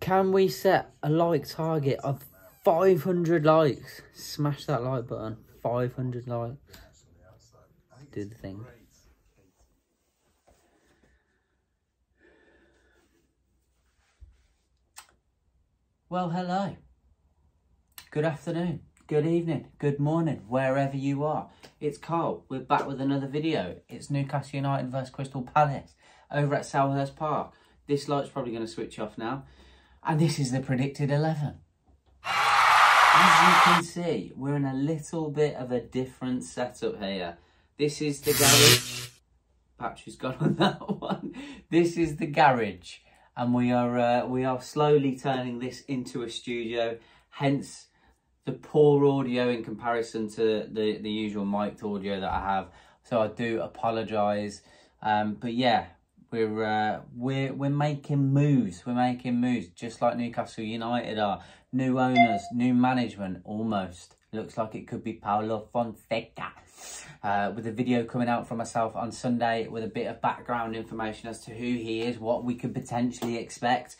Can we set a like target of 500 likes? Smash that like button. 500 likes. Do the thing. Well, hello. Good afternoon, good evening, good morning, wherever you are. It's Carl. We're back with another video. It's Newcastle United versus Crystal Palace over at Selhurst Park. This light's probably going to switch off now. And this is the predicted 11. As you can see, we're in a little bit of a different setup here. This is the garage. Patrick's gone on that one. This is the garage. And we are uh, we are slowly turning this into a studio. Hence the poor audio in comparison to the, the usual mic'd audio that I have. So I do apologise. Um, but yeah, we're uh, we're we're making moves. We're making moves, just like Newcastle United are. New owners, new management, almost. Looks like it could be Paulo Fonseca. Uh, with a video coming out from myself on Sunday with a bit of background information as to who he is, what we could potentially expect.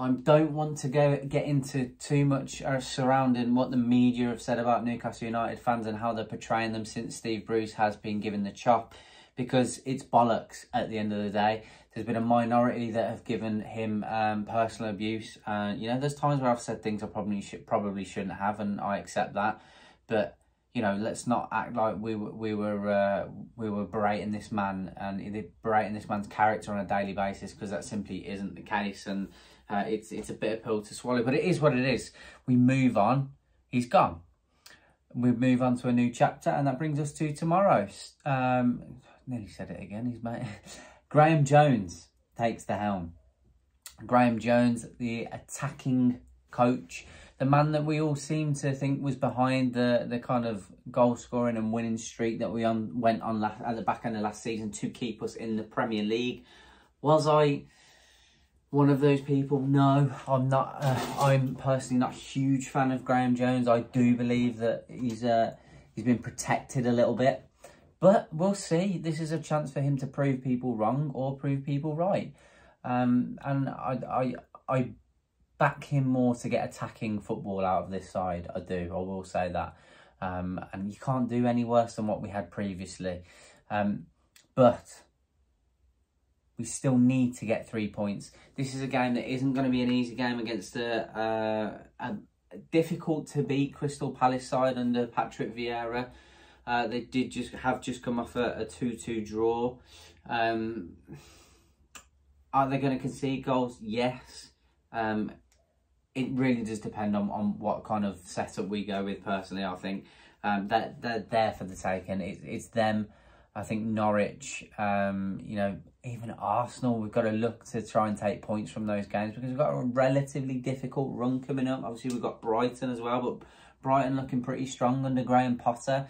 I don't want to go get into too much uh, surrounding what the media have said about Newcastle United fans and how they're portraying them since Steve Bruce has been given the chop because it's bollocks at the end of the day. There's been a minority that have given him um, personal abuse. Uh, you know, there's times where I've said things I probably should, probably shouldn't have, and I accept that. But you know, let's not act like we we were uh, we were berating this man and berating this man's character on a daily basis because that simply isn't the case, and uh, it's it's a bitter pill to swallow. But it is what it is. We move on. He's gone. We move on to a new chapter, and that brings us to tomorrow. Um, nearly said it again. He's mate. Graeme Jones takes the helm. Graeme Jones, the attacking coach, the man that we all seem to think was behind the the kind of goal scoring and winning streak that we on, went on last, at the back end of last season to keep us in the Premier League. Was I one of those people? No, I'm not. Uh, I'm personally not a huge fan of Graeme Jones. I do believe that he's uh, he's been protected a little bit but we'll see. This is a chance for him to prove people wrong or prove people right. Um, and I, I, I back him more to get attacking football out of this side. I do. I will say that. Um, and you can't do any worse than what we had previously. Um, but we still need to get three points. This is a game that isn't going to be an easy game against a, a, difficult to beat Crystal Palace side under Patrick Vieira. Uh, they did just have just come off a 2-2 draw. Um, are they going to concede goals? Yes. Um, it really does depend on, on what kind of setup we go with, personally, I think. Um, they're, they're there for the taking. It, it's them, I think Norwich, um, you know, even Arsenal, we've got to look to try and take points from those games because we've got a relatively difficult run coming up. Obviously, we've got Brighton as well, but Brighton looking pretty strong under Graham Potter.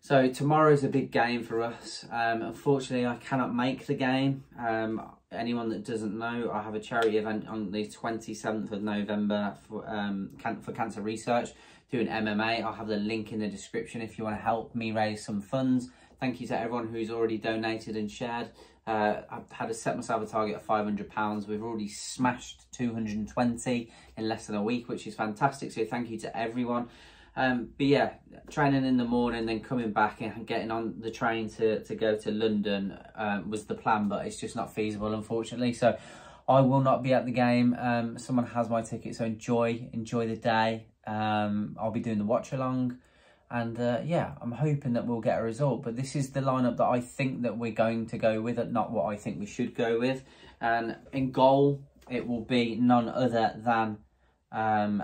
So tomorrow's a big game for us. Um, unfortunately, I cannot make the game. Um, anyone that doesn't know, I have a charity event on the 27th of November for, um, can for cancer research, doing MMA. I'll have the link in the description if you want to help me raise some funds. Thank you to everyone who's already donated and shared. Uh, I've had to set myself a target of £500. We've already smashed 220 in less than a week, which is fantastic. So thank you to everyone. Um, but yeah, training in the morning, then coming back and getting on the train to, to go to London um, was the plan, but it's just not feasible, unfortunately. So I will not be at the game. Um, someone has my ticket, so enjoy, enjoy the day. Um, I'll be doing the watch along. And uh, yeah, I'm hoping that we'll get a result. But this is the lineup that I think that we're going to go with, and not what I think we should go with. And in goal, it will be none other than um,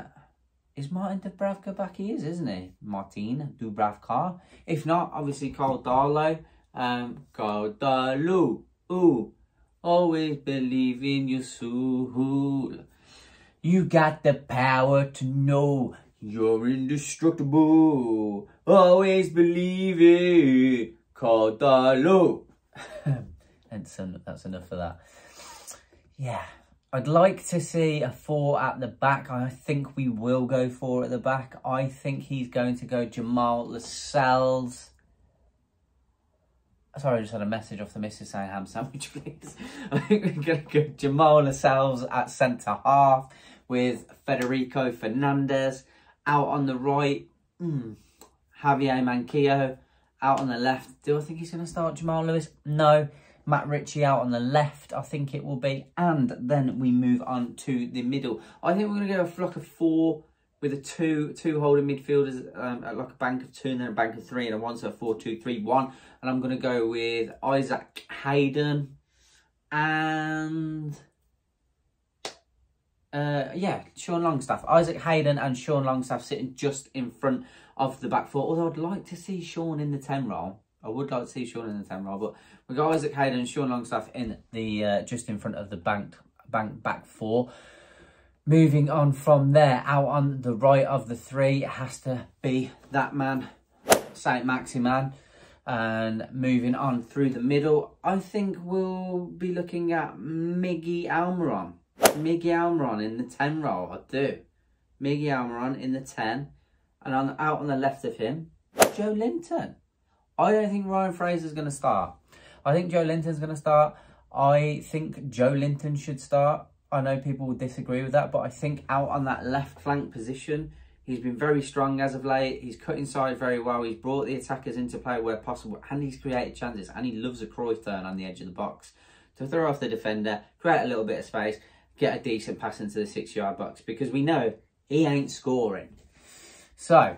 is Martin Dubravka back? He is, isn't he? Martin Dubravka. If not, obviously Karl Darlow. Um, Karl Darlow. Ooh. Always believe in your soul. You got the power to know you're indestructible. Always believe it. Karl Darlow. that's, that's enough for that. Yeah. I'd like to see a four at the back. I think we will go four at the back. I think he's going to go Jamal Lascelles. Sorry, I just had a message off the missus saying ham sandwich, please. I think we're going to go Jamal Lascelles at centre half with Federico Fernandez. Out on the right, mm, Javier Manquillo. Out on the left, do I think he's going to start Jamal Lewis? No. Matt Ritchie out on the left, I think it will be. And then we move on to the middle. I think we're going to go a flock of four with a two two holding midfielders, um, like a bank of two and then a bank of three and a one, so four, two, three, one. And I'm going to go with Isaac Hayden and uh, yeah, Sean Longstaff. Isaac Hayden and Sean Longstaff sitting just in front of the back four. Although I'd like to see Sean in the 10 role. I would like to see Sean in the 10 role, but we got Isaac Hayden and Sean Longstaff in the uh, just in front of the bank bank back four. Moving on from there, out on the right of the three, has to be that man, Saint Maximin. And moving on through the middle, I think we'll be looking at Miggy Almiron. Miggy Almiron in the 10 role, I do. Miggy Almiron in the 10. And on out on the left of him, Joelinton. I don't think Ryan Fraser's going to start. I think Joelinton's going to start. I think Joelinton should start. I know people will disagree with that, but I think out on that left flank position, he's been very strong as of late. He's cut inside very well. He's brought the attackers into play where possible, and he's created chances. And he loves a Cruyff turn on the edge of the box to throw off the defender, create a little bit of space, get a decent pass into the six-yard box because we know he ain't scoring. So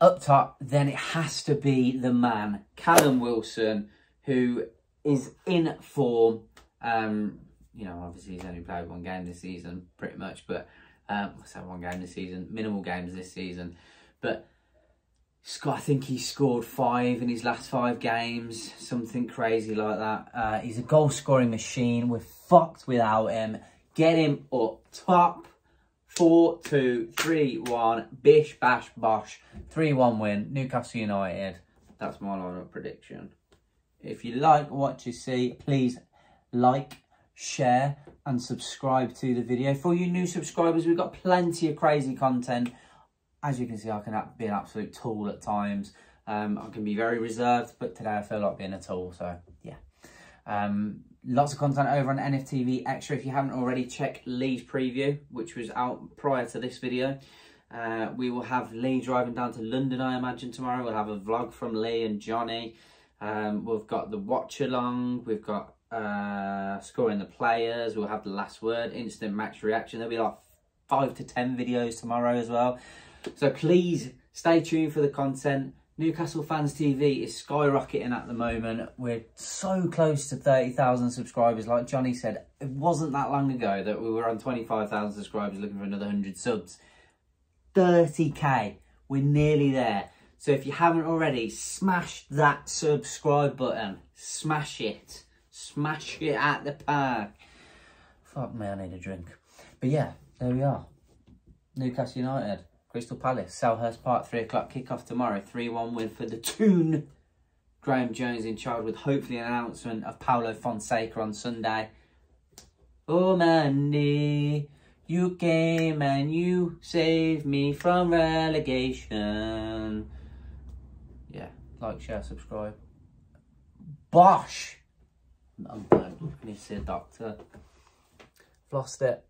up top, then it has to be the man, Callum Wilson, who is in form. Um, you know, obviously he's only played one game this season, pretty much, but um, I say one game this season, minimal games this season, but I think he scored five in his last five games, something crazy like that. Uh, he's a goal scoring machine. We're fucked without him. Get him up top. Four, two, three, one. Bish, bash, bosh. 3 1 win. Newcastle United. That's my lineup prediction. If you like what you see, please like, share and subscribe to the video. For you new subscribers, we've got plenty of crazy content. As you can see, I can be an absolute tool at times. Um, I can be very reserved, but today I feel like being a tool, so yeah. Um, lots of content over on NFTV Extra. If you haven't already, check Lee's preview, which was out prior to this video. Uh, we will have Lee driving down to London, I imagine, tomorrow. We'll have a vlog from Lee and Johnny. Um, we've got the watch along. We've got uh, scoring the players. We'll have the last word, instant match reaction. There'll be like five to ten videos tomorrow as well. So please stay tuned for the content. Newcastle Fans TV is skyrocketing at the moment. We're so close to 30,000 subscribers. Like Johnny said, it wasn't that long ago that we were on 25,000 subscribers looking for another 100 subs. 30k. We're nearly there. So if you haven't already, smash that subscribe button. Smash it. Smash it at the park. Fuck me, I need a drink. But yeah, there we are. Newcastle United, Crystal Palace, Selhurst Park, 3 o'clock kickoff tomorrow. 3-1 win for the Toon. Graeme Jones in charge with hopefully an announcement of Paulo Fonseca on Sunday. Oh, Mandy, you came and you saved me from relegation. Yeah, like, share, subscribe. Bosh! I'm need to see a doctor. Lost it.